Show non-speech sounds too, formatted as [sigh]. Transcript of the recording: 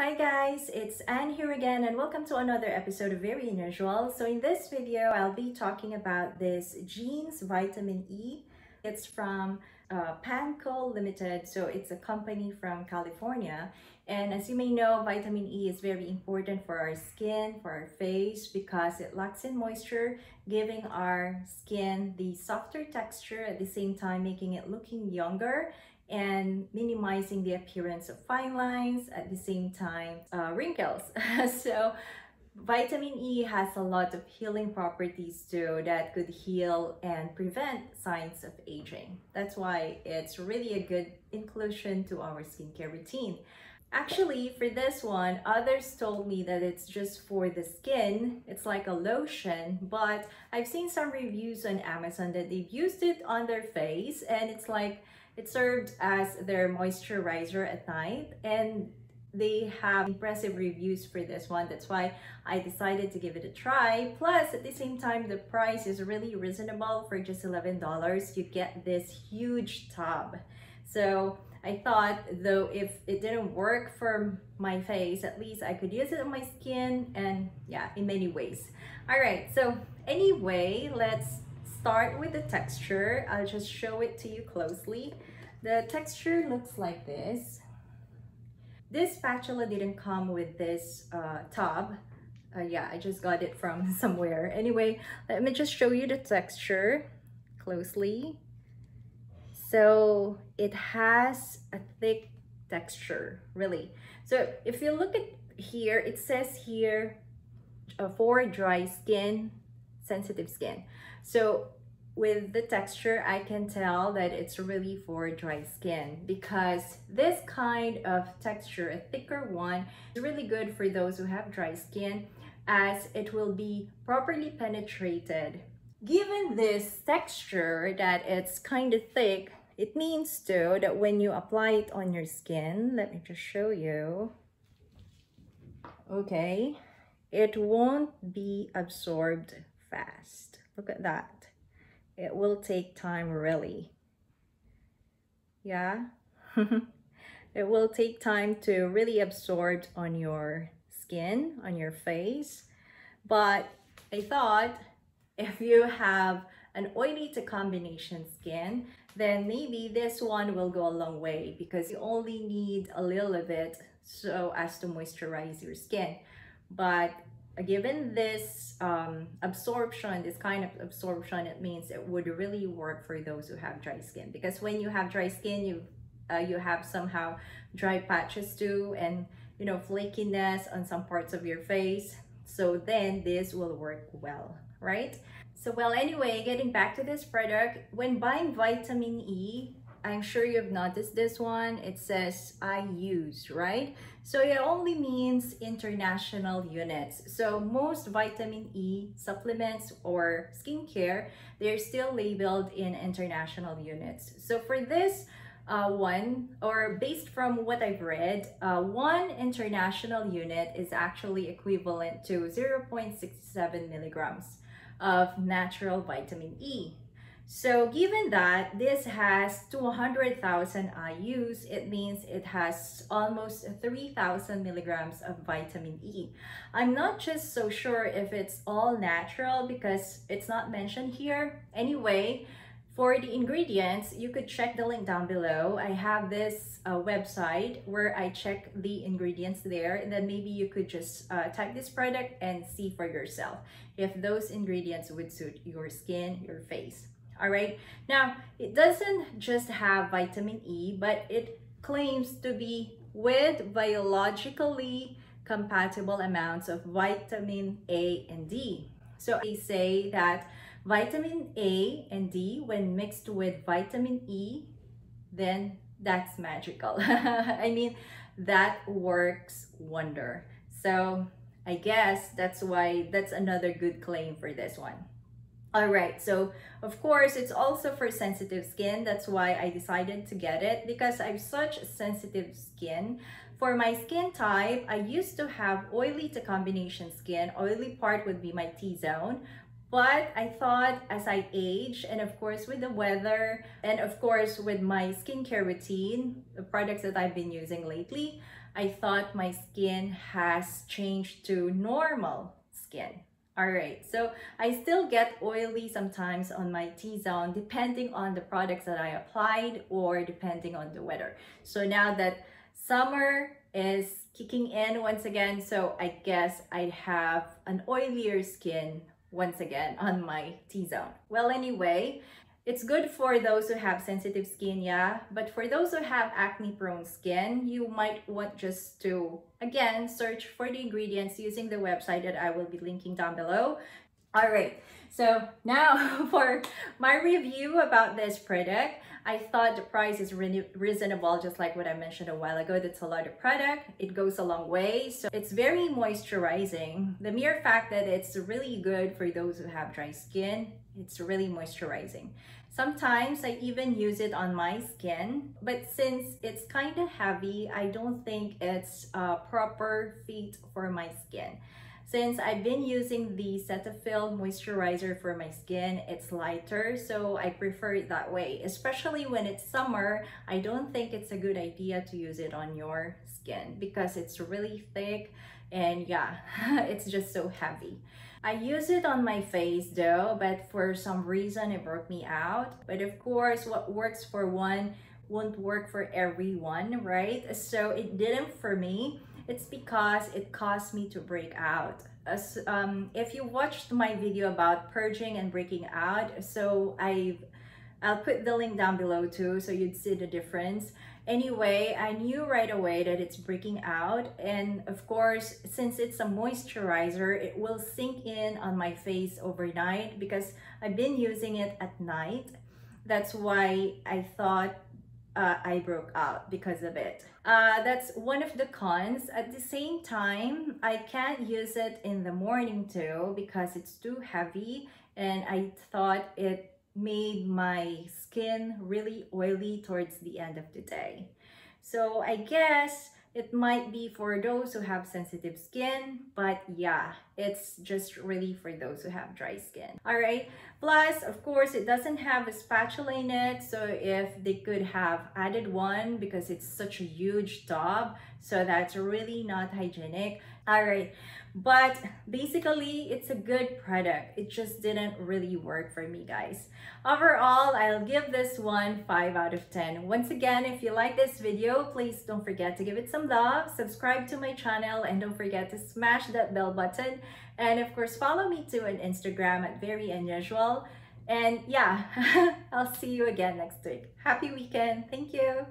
Hi guys, it's Anne here again and welcome to another episode of veryANNEusual. So in this video, I'll be talking about this Genes Vitamin E. It's from uh, Limited, so it's a company from California. And as you may know, vitamin E is very important for our skin, for our face, because it locks in moisture, giving our skin the softer texture at the same time making it looking younger and minimizing the appearance of fine lines at the same time uh, wrinkles. [laughs] So vitamin E has a lot of healing properties too that could heal and prevent signs of aging. That's why it's really a good inclusion to our skincare routine. Actually, for this one, others told me that it's just for the skin. It's like a lotion, but I've seen some reviews on Amazon that they've used it on their face and it's like it served as their moisturizer at night and they have impressive reviews for this one. That's why I decided to give it a try. Plus, at the same time, the price is really reasonable for just $11. You get this huge tub. So I thought though if it didn't work for my face, at least I could use it on my skin and yeah, in many ways. All right, so anyway, let's start with the texture. I'll just show it to you closely. The texture looks like this. This spatula didn't come with this uh, tub. Uh, yeah, I just got it from [laughs] somewhere. Anyway, let me just show you the texture closely. So it has a thick texture, really. So if you look at here, it says here uh, for dry skin, sensitive skin. So with the texture, I can tell that it's really for dry skin because this kind of texture, a thicker one, is really good for those who have dry skin as it will be properly penetrated. Given this texture that it's kind of thick, it means too that when you apply it on your skin, let me just show you. Okay, it won't be absorbed fast. Look at that it will take time really. Yeah. [laughs] it will take time to really absorb on your skin, on your face. But I thought if you have an oily to combination skin, then maybe this one will go a long way because you only need a little of it so as to moisturize your skin. But given this um, absorption, this kind of absorption, it means it would really work for those who have dry skin. Because when you have dry skin, you uh, you have somehow dry patches too, and you know flakiness on some parts of your face. So then this will work well, right? So well, anyway, getting back to this product, when buying vitamin E, I'm sure you've noticed this one. It says IUs, right? So it only means international units. So most vitamin E supplements or skincare, they're still labeled in international units. So for this uh, one, or based from what I've read, uh, one international unit is actually equivalent to 0.67 milligrams of natural vitamin E. So given that this has 200,000 IUs, it means it has almost 3,000 milligrams of vitamin E. I'm not just so sure if it's all natural because it's not mentioned here. Anyway, for the ingredients, you could check the link down below. I have this uh, website where I check the ingredients there and then maybe you could just uh, type this product and see for yourself if those ingredients would suit your skin, your face all right? Now it doesn't just have vitamin e but it claims to be with biologically compatible amounts of vitamin a and d. So they say that vitamin a and d when mixed with vitamin e then that's magical. [laughs] I mean that works wonder. So i guess that's why that's another good claim for this one all right, so of course, it's also for sensitive skin. That's why I decided to get it because I have such sensitive skin. For my skin type, I used to have oily to combination skin. Oily part would be my T-zone. But I thought as I age, and of course with the weather, and of course with my skincare routine, the products that I've been using lately, I thought my skin has changed to normal skin. All right, so I still get oily sometimes on my T-zone depending on the products that I applied or depending on the weather. So now that summer is kicking in once again, so I guess I have an oilier skin once again on my T-zone. Well, anyway, it's good for those who have sensitive skin, yeah, but for those who have acne prone skin, you might want just to, again, search for the ingredients using the website that I will be linking down below. All right, so now [laughs] for my review about this product, I thought the price is re reasonable, just like what I mentioned a while ago. That's a lot of product. It goes a long way. So it's very moisturizing. The mere fact that it's really good for those who have dry skin, it's really moisturizing. Sometimes I even use it on my skin, but since it's kind of heavy, I don't think it's a proper fit for my skin. Since I've been using the Cetaphil moisturizer for my skin, it's lighter, so I prefer it that way. Especially when it's summer, I don't think it's a good idea to use it on your skin because it's really thick and yeah, [laughs] it's just so heavy. I use it on my face though, but for some reason it broke me out. But of course, what works for one won't work for everyone, right? So it didn't for me. It's because it caused me to break out. As, um, if you watched my video about purging and breaking out, so I've I'll put the link down below too so you'd see the difference. Anyway, I knew right away that it's breaking out and of course, since it's a moisturizer, it will sink in on my face overnight because I've been using it at night. That's why I thought uh, I broke out because of it. Uh, that's one of the cons. At the same time, I can't use it in the morning too because it's too heavy and I thought it made my skin really oily towards the end of the day. So I guess it might be for those who have sensitive skin, but yeah, it's just really for those who have dry skin. All right. Plus, of course, it doesn't have a spatula in it. So if they could have added one because it's such a huge tub, so that's really not hygienic. All right. But basically, it's a good product. It just didn't really work for me, guys. Overall, I'll give this one 5 out of 10. Once again, if you like this video, please don't forget to give it some love, subscribe to my channel, and don't forget to smash that bell button. And of course, follow me too on Instagram at veryANNEusual. And yeah, [laughs] I'll see you again next week. Happy weekend. Thank you.